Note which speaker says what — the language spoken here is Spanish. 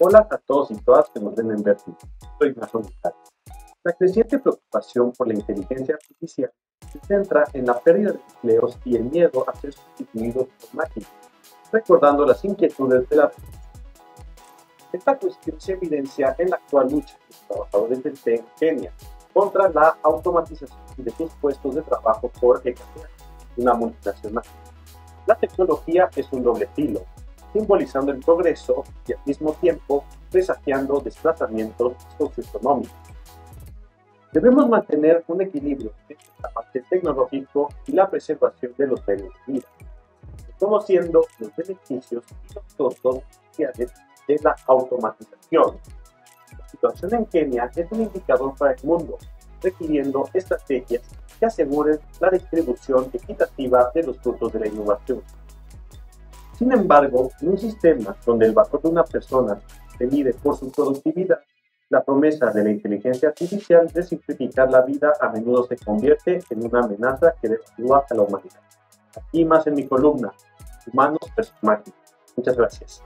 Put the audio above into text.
Speaker 1: Hola a todos y todas que nos ven en Vertigo. Soy Ignacio La creciente preocupación por la inteligencia artificial se centra en la pérdida de empleos y el miedo a ser sustituidos por máquinas, recordando las inquietudes de la Esta cuestión se evidencia en la actual lucha de los trabajadores del TEC en Kenia contra la automatización de sus puestos de trabajo por Hecatera, una multinacional. La tecnología es un doble filo, simbolizando el progreso y al mismo tiempo desafiando desplazamientos socioeconómicos. Debemos mantener un equilibrio entre el avance tecnológico y la preservación de los medios de vida, reconociendo los beneficios y los costos sociales de la automatización. La situación en Kenia es un indicador para el mundo, requiriendo estrategias que aseguren la distribución equitativa de los frutos de la innovación. Sin embargo, en un sistema donde el valor de una persona se mide por su productividad, la promesa de la inteligencia artificial de simplificar la vida a menudo se convierte en una amenaza que devalúa a la humanidad. Aquí más en mi columna, Humanos versus Máquinas. Muchas gracias.